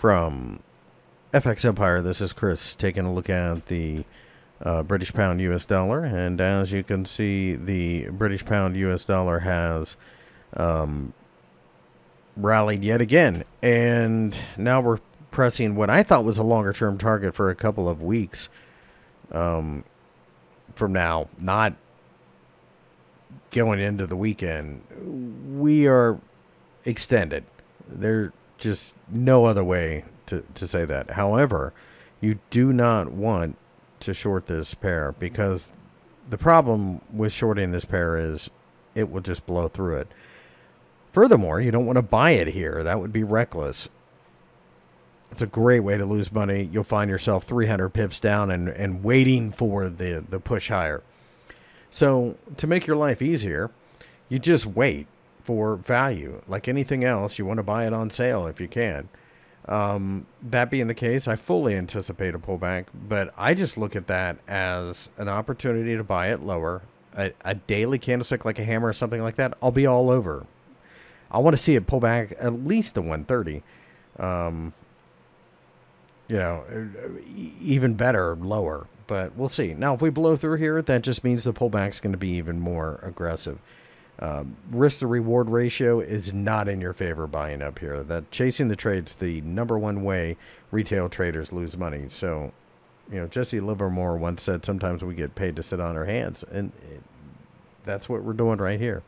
From FX Empire, this is Chris taking a look at the uh, British pound US dollar. And as you can see, the British pound US dollar has um, rallied yet again. And now we're pressing what I thought was a longer term target for a couple of weeks um, from now, not going into the weekend. We are extended. There's just no other way to, to say that. However, you do not want to short this pair because the problem with shorting this pair is it will just blow through it. Furthermore, you don't want to buy it here. That would be reckless. It's a great way to lose money. You'll find yourself 300 pips down and, and waiting for the, the push higher. So, to make your life easier, you just wait for value. Like anything else, you want to buy it on sale if you can. Um, that being the case, I fully anticipate a pullback, but I just look at that as an opportunity to buy it lower. A, a daily candlestick like a hammer or something like that, I'll be all over. I want to see it pull back at least to 130. Um, you know, even better, lower. But we'll see. Now, if we blow through here, that just means the pullback's going to be even more aggressive. Um, risk to reward ratio is not in your favor buying up here. That chasing the trade's the number one way retail traders lose money. So, you know, Jesse Livermore once said sometimes we get paid to sit on our hands, and it, that's what we're doing right here.